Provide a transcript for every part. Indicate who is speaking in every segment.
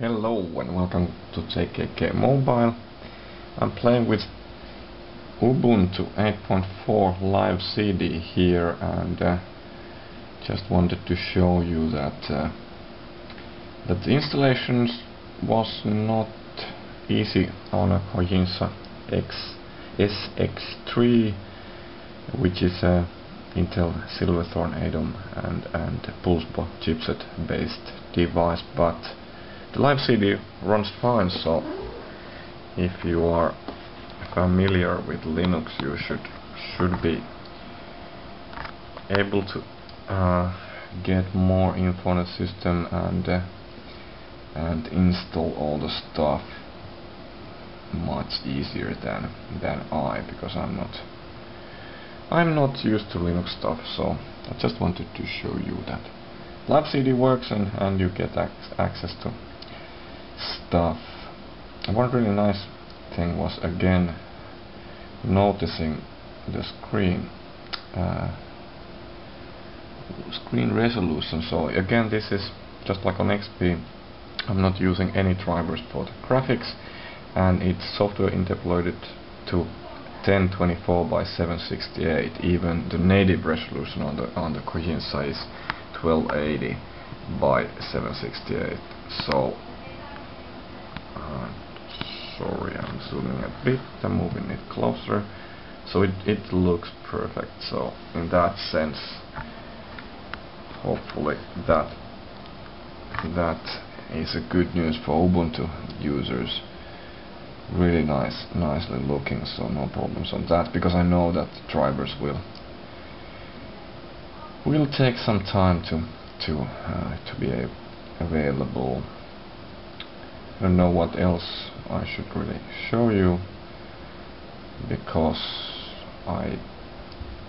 Speaker 1: Hello and welcome to JKK Mobile. I'm playing with Ubuntu 8.4 Live CD here and uh, just wanted to show you that uh, that the installation was not easy on a Kohjinsha X SX3 which is a Intel Silverthorne Atom and, and Poulsbo chipset based device but the live CD runs fine so if you are familiar with Linux you should should be able to uh, get more info on the system and uh, and install all the stuff much easier than than I because I'm not I'm not used to Linux stuff so I just wanted to show you that. Live CD works and, and you get ac access to stuff. One really nice thing was again noticing the screen uh, screen resolution. So again this is just like on XP I'm not using any drivers for the graphics and it's software interpolated to 1024 by 768 even the native resolution on the on the Kohjinsha is 1280 by 768 so sorry I'm zooming a bit. I'm moving it closer. So it, it looks perfect. So in that sense hopefully that that is a good news for Ubuntu users. Really nice nicely looking so no problems on that because I know that the drivers will will take some time to to uh, to be available I don't know what else I should really show you because I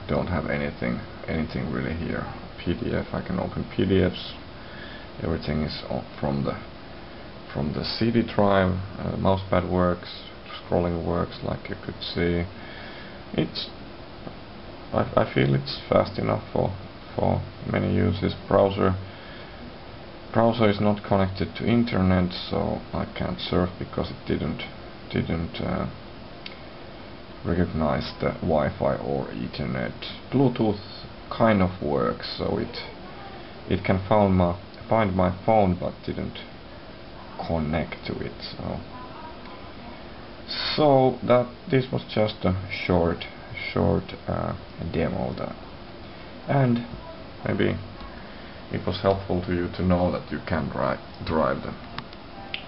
Speaker 1: don't have anything anything really here. PDF I can open PDFs everything is from the from the CD drive uh, mousepad works scrolling works like you could see. It's I, I feel it's fast enough for for many uses browser browser is not connected to internet so I can't surf because it didn't didn't uh, recognize the Wi-Fi or Ethernet. Bluetooth kind of works so it it can find my find my phone but didn't connect to it so. So that this was just a short short uh, demo that and maybe it was helpful to you to know that you can drive drive the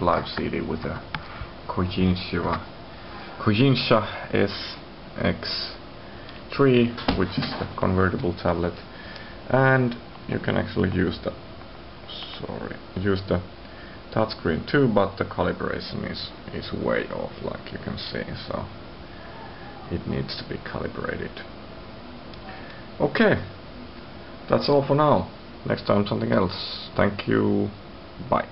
Speaker 1: live CD with a Kohjinsha Kohjinsha SX3 which is a convertible tablet. And you can actually use the sorry use the touchscreen too but the calibration is is way off like you can see so it needs to be calibrated. Okay that's all for now next time something else. Thank you. Bye